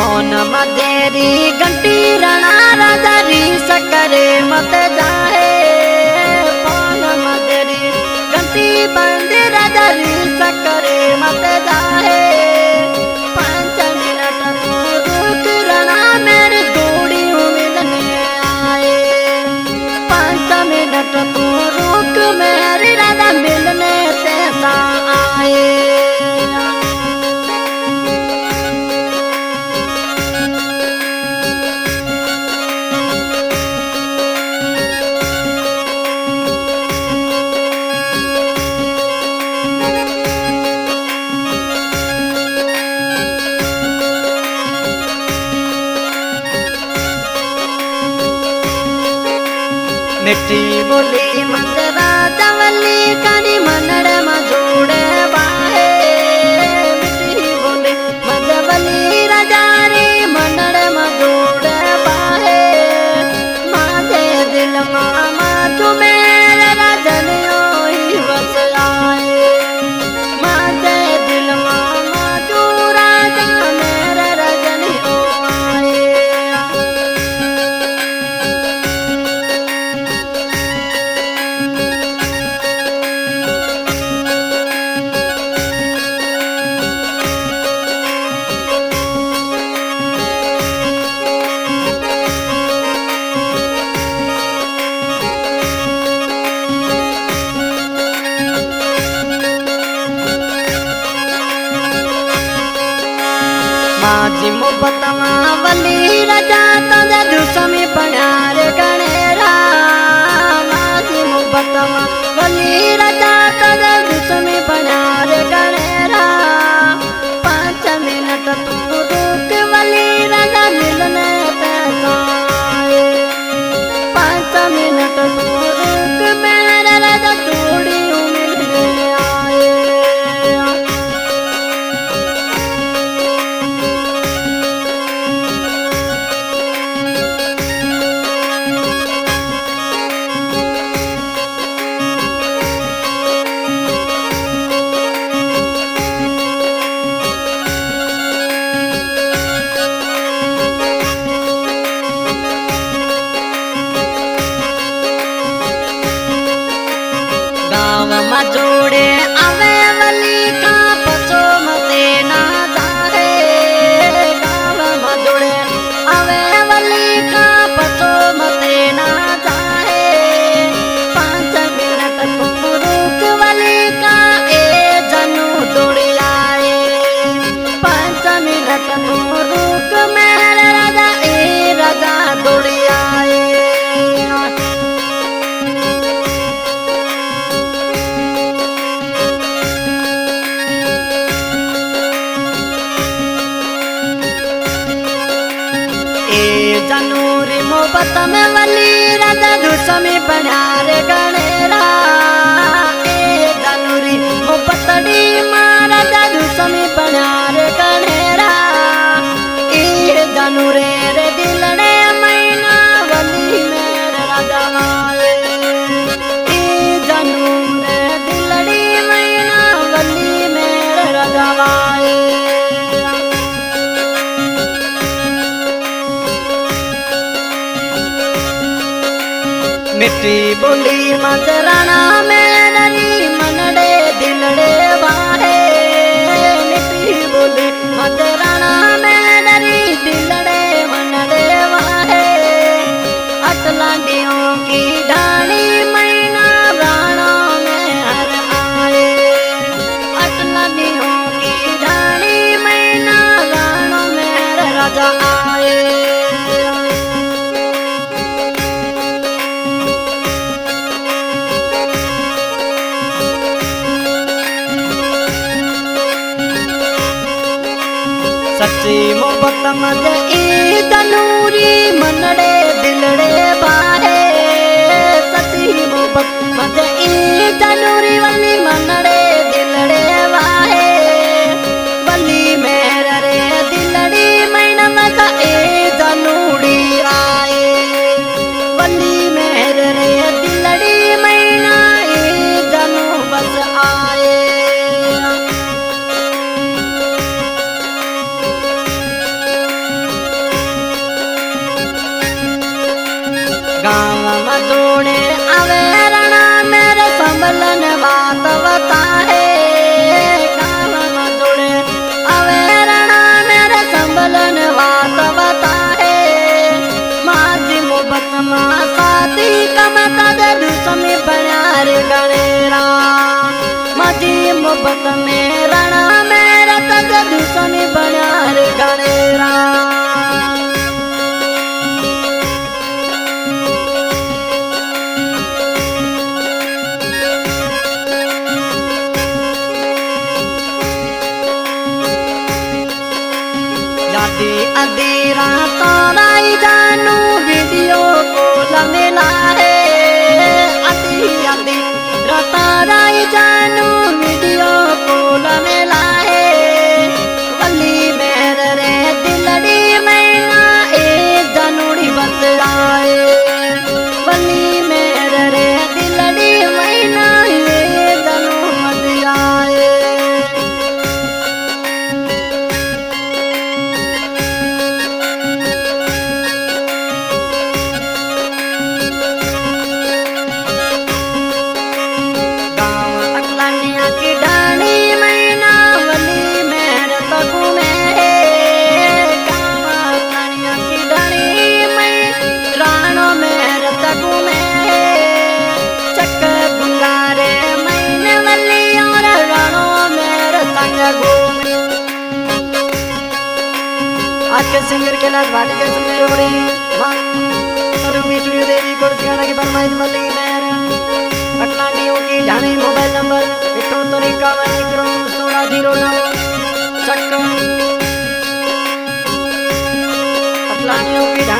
मौन मदेरी घंटी रणा राजारी सकरे मत जाए मौन मदेरी घंटी बंद राजारी सकरे मत जाए मिठी बोली मंगरा दवली करी মিষ্টি বলির মাঝে রানা മുരി മണ്ണടേ. बताए आज के सिंगर के लाल भाटी के सुन जोड़ी रूबी स्टूडियो देवी कुर्सियाना की फरमाइश मल्ली नहर अटलांटियों की जाने मोबाइल नंबर इक्यावन इक्यावन इक्यावन सोलह ज़ीरो नौ। चक्कर अटलांटियों की जाने